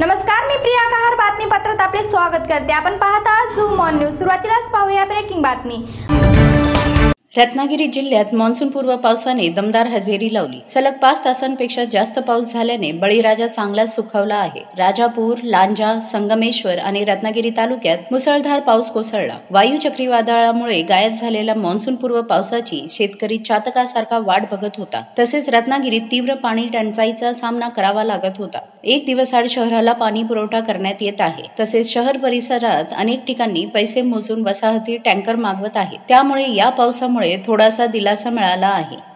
नमस्कार मी प्रिया कहार बातमीपत्रात आपले स्वागत करते. आपण पाहता झूम ऑन न्यूज सुरुवातीलाच पाहूया ब्रेकिंग बातमी. रत्नागिरी जिल्ह्यात मान्सूनपूर्व पावसाने दमदार हजेरी लावली. सलग पाच तासांपेक्षा जास्त पाऊस झाल्याने बळीराजा चांगलाच सुखावला आहे. राजापूर लांजा संगमेश्वर आणि रत्नागिरी तालुक्यात मुसळधार पाऊस कोसळला. वायू चक्रीवादळामुळे गायब झालेल्या मान्सूनपूर्व पावसाची शेतकरी चातकासारखा वाट बघत होता. तसेच रत्नागिरीत तीव्र पाणी टंचाईचा सामना करावा लागत होता. एक दिवस आड शहराला पाणी पुरवठा करण्यात येत आहे. तसेच शहर परिसरात अनेक ठिकाणी पैसे मोजून वसाहती टँकर मागवत आहेत. त्यामुळे या पावसामुळे थोडासा दिलासा मिळाला आहे.